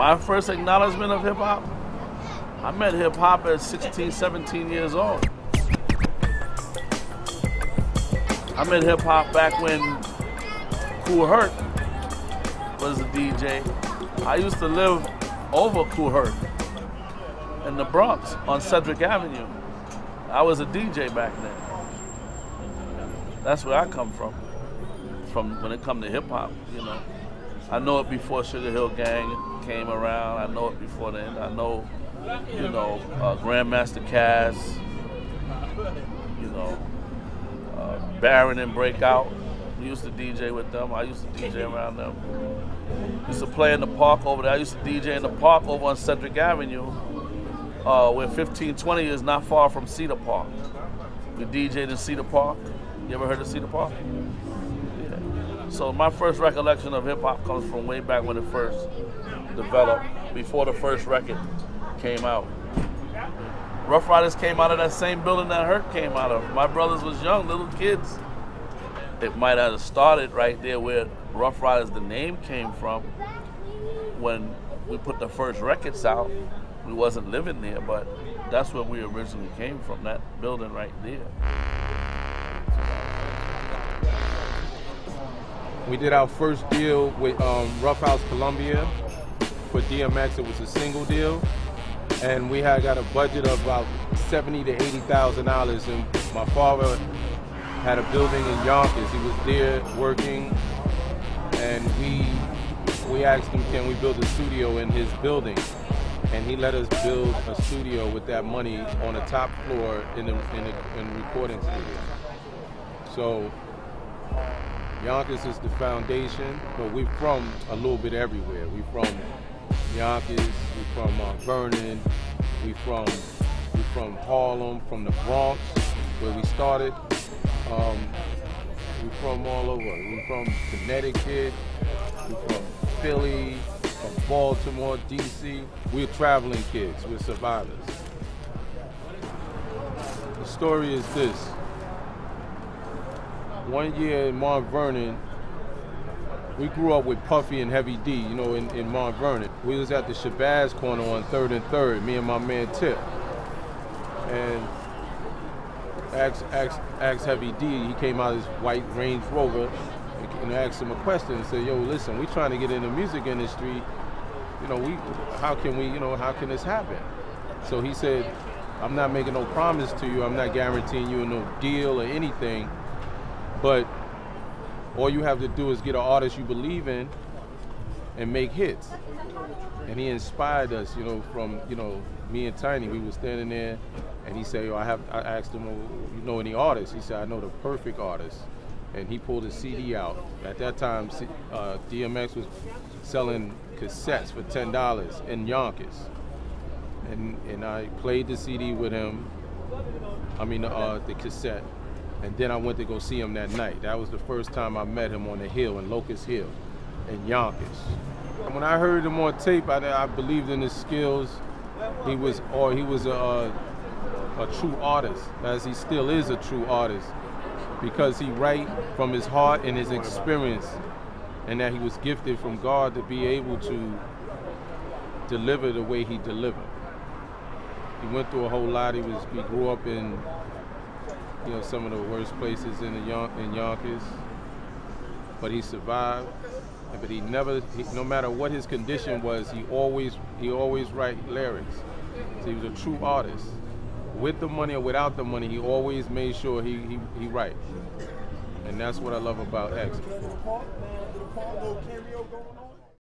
My first acknowledgement of hip hop, I met hip hop at 16, 17 years old. I met hip hop back when Kool Herc was a DJ. I used to live over Kool Herc in the Bronx on Sedgwick Avenue. I was a DJ back then. That's where I come from. From when it come to hip hop, you know. I know it before Sugar Hill Gang came around. I know it before then. I know, you know, uh, Grandmaster Caz, you know, uh, Baron and Breakout. We used to DJ with them. I used to DJ around them. Used to play in the park over there. I used to DJ in the park over on Sedgwick Avenue, uh, where 1520 is not far from Cedar Park. We DJed in Cedar Park. You ever heard of Cedar Park? So my first recollection of hip hop comes from way back when it first developed, before the first record came out. Ruff Ryders came out of that same building that Herc came out of. My brothers was young, little kids. It might have started right there where Ruff Ryders, the name came from. When we put the first records out, we wasn't living there, but that's where we originally came from, that building right there. We did our first deal with um, Ruff House Columbia for DMX. It was a single deal, and we had got a budget of about seventy to eighty thousand dollars. And my father had a building in Yonkers. He was there working, and we we asked him, can we build a studio in his building? And he let us build a studio with that money on the top floor in the in the, in the recording studio. So Yonkers is the foundation, but we're from a little bit everywhere. We're from Yonkers, we're from Mount Vernon, we're from we from Harlem, from the Bronx, where we started. Um, we from all over. We're from Connecticut, we're from Philly, from Baltimore, DC. We're traveling kids, we're survivors. The story is this. One year in Mount Vernon, we grew up with Puffy and Heavy D, you know, in, in Mount Vernon. We was at the Shabazz corner on 3rd and 3rd, me and my man Tip. And asked, asked, asked Heavy D, he came out of his white Range Rover and asked him a question and said, yo, listen, we trying to get in the music industry. You know, we, how can we, you know, how can this happen? So he said, I'm not making no promise to you. I'm not guaranteeing you no deal or anything. But all you have to do is get an artist you believe in and make hits. And he inspired us, you know, from, you know, me and Tiny, we were standing there and he said, I have, I asked him, oh, you know any artists? He said, I know the perfect artist. And he pulled his CD out. At that time, uh, DMX was selling cassettes for $10 in Yonkers. And, and I played the CD with him, I mean, uh, the cassette. And then I went to go see him that night. That was the first time I met him on the hill in Locust Hill in Yonkers. When I heard him on tape, I, I believed in his skills. He was, or he was a, a, true artist, as he still is a true artist, because he write from his heart and his experience, and that he was gifted from God to be able to deliver the way he delivered. He went through a whole lot. He was, he grew up in you know, some of the worst places in the Yon in Yonkers. But he survived. But he never, he, no matter what his condition was, he always he always write lyrics. So he was a true artist. With the money or without the money, he always made sure he he, he write. And that's what I love about X.